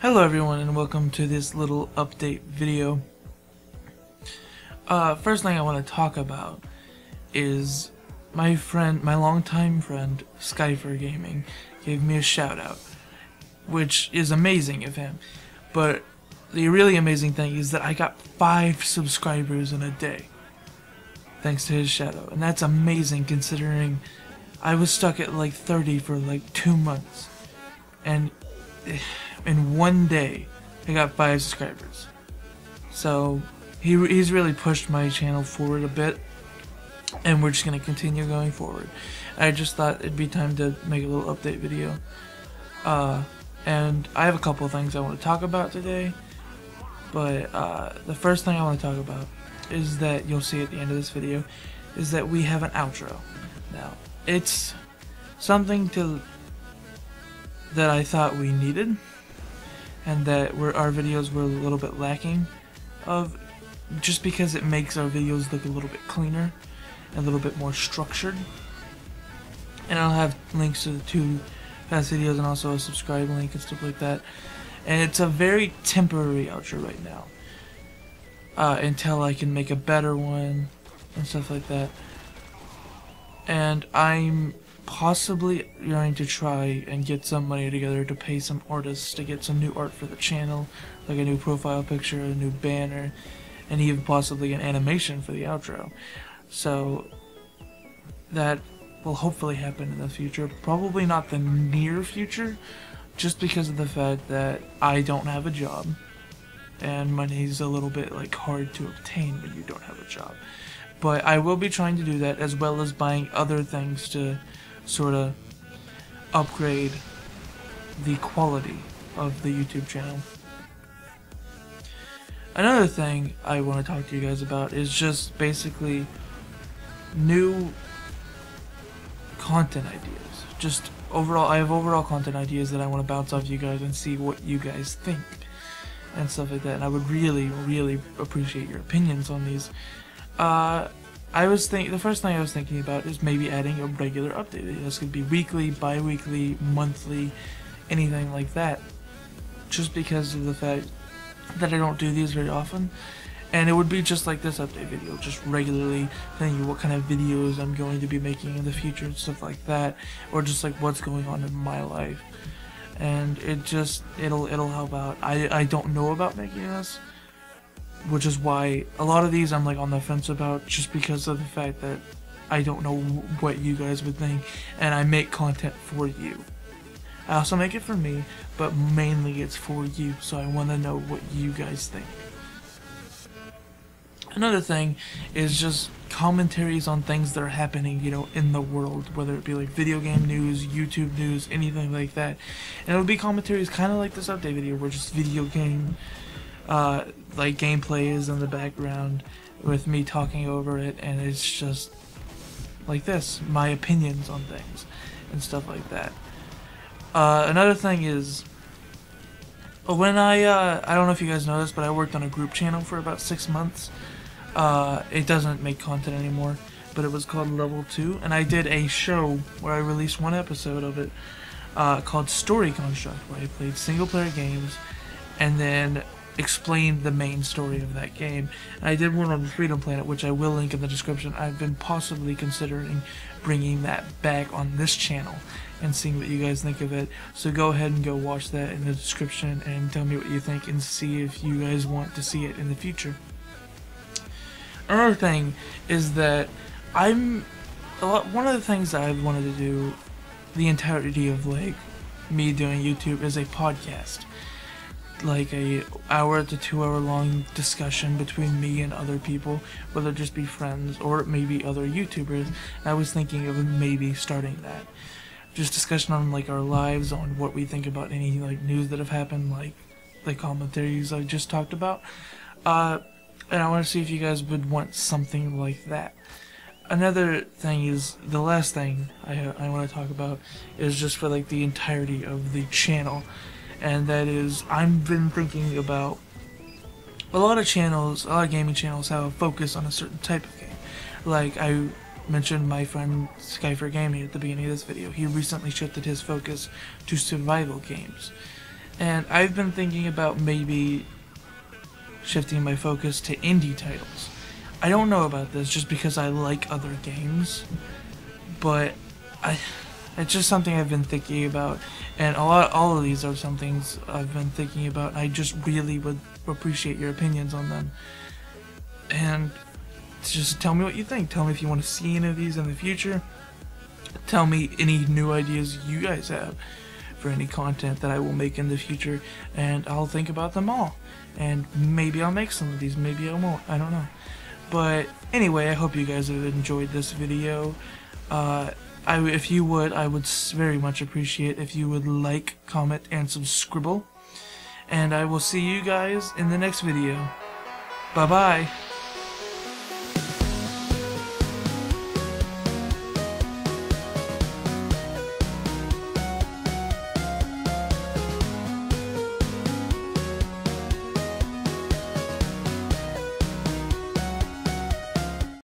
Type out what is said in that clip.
Hello everyone and welcome to this little update video. Uh, first thing I want to talk about is my friend, my longtime friend, Skyfer Gaming, gave me a shout out, which is amazing of him. But the really amazing thing is that I got five subscribers in a day, thanks to his out, and that's amazing considering I was stuck at like 30 for like two months, and in one day, I got five subscribers. So he, he's really pushed my channel forward a bit, and we're just gonna continue going forward. I just thought it'd be time to make a little update video. Uh, and I have a couple things I want to talk about today, but uh, the first thing I want to talk about is that you'll see at the end of this video is that we have an outro. Now, it's something to that I thought we needed and that our videos were a little bit lacking of just because it makes our videos look a little bit cleaner a little bit more structured. And I'll have links to the two past videos and also a subscribe link and stuff like that. And it's a very temporary outro right now uh, until I can make a better one and stuff like that. And I'm possibly going to try and get some money together to pay some artists to get some new art for the channel, like a new profile picture, a new banner, and even possibly an animation for the outro. So that will hopefully happen in the future. Probably not the near future, just because of the fact that I don't have a job and money's a little bit like hard to obtain when you don't have a job. But I will be trying to do that as well as buying other things to sort of upgrade the quality of the YouTube channel. Another thing I want to talk to you guys about is just basically new content ideas. Just overall, I have overall content ideas that I want to bounce off you guys and see what you guys think and stuff like that. And I would really, really appreciate your opinions on these. Uh, I was think the first thing I was thinking about is maybe adding a regular update. This could be weekly, bi-weekly, monthly, anything like that. Just because of the fact that I don't do these very often. And it would be just like this update video, just regularly telling you what kind of videos I'm going to be making in the future and stuff like that, or just like what's going on in my life. And it just it'll it'll help out. I I don't know about making this, which is why a lot of these I'm like on the fence about just because of the fact that I don't know what you guys would think and I make content for you. I also make it for me, but mainly it's for you, so I want to know what you guys think. Another thing is just commentaries on things that are happening, you know, in the world, whether it be like video game news, YouTube news, anything like that. And it'll be commentaries kind of like this update video, where just video game uh, like gameplay is in the background with me talking over it, and it's just like this, my opinions on things and stuff like that. Uh, another thing is, when I, uh, I don't know if you guys know this, but I worked on a group channel for about six months. Uh, it doesn't make content anymore, but it was called Level 2, and I did a show where I released one episode of it uh, called Story Construct, where I played single player games, and then explained the main story of that game. And I did one on Freedom Planet, which I will link in the description. I've been possibly considering bringing that back on this channel and seeing what you guys think of it. So go ahead and go watch that in the description and tell me what you think and see if you guys want to see it in the future. Another thing is that I'm lot, one of the things that I've wanted to do the entirety of like me doing YouTube is a podcast like a hour to two hour long discussion between me and other people, whether it just be friends or maybe other YouTubers. I was thinking of maybe starting that. Just discussion on like our lives, on what we think about any like news that have happened, like the commentaries I just talked about. Uh, and I want to see if you guys would want something like that. Another thing is the last thing I I want to talk about is just for like the entirety of the channel and that is I've been thinking about a lot of channels, a lot of gaming channels have a focus on a certain type of game. Like I mentioned my friend Skyfer Gaming at the beginning of this video. He recently shifted his focus to survival games. And I've been thinking about maybe shifting my focus to indie titles. I don't know about this just because I like other games, but I it's just something I've been thinking about, and a lot all of these are some things I've been thinking about. I just really would appreciate your opinions on them, and just tell me what you think. Tell me if you want to see any of these in the future. Tell me any new ideas you guys have for any content that I will make in the future, and I'll think about them all. And maybe I'll make some of these, maybe I won't, I don't know. But anyway, I hope you guys have enjoyed this video. Uh, I, if you would, I would very much appreciate if you would like, comment, and subscribe. And I will see you guys in the next video. Bye-bye.